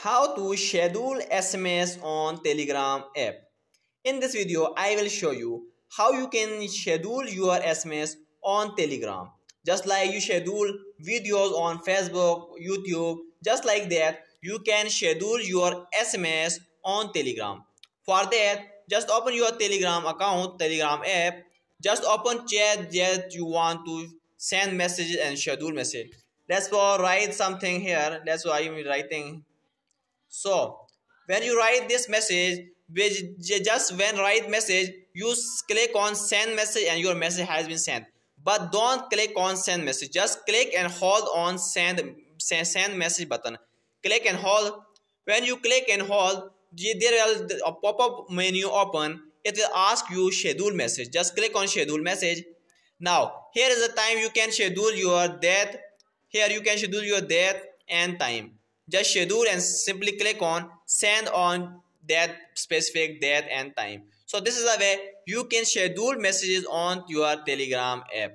How to schedule SMS on Telegram app. In this video, I will show you how you can schedule your SMS on Telegram. Just like you schedule videos on Facebook, YouTube, just like that, you can schedule your SMS on Telegram. For that, just open your Telegram account, Telegram app. Just open chat that you want to send messages and schedule message. Let's for write something here. That's why I'm writing so when you write this message just when write message you click on send message and your message has been sent. But don't click on send message. Just click and hold on send send message button. Click and hold. When you click and hold there will a pop-up menu open. It will ask you schedule message. Just click on schedule message. Now here is the time you can schedule your date. Here you can schedule your date and time just schedule and simply click on send on that specific date and time. So this is a way you can schedule messages on your telegram app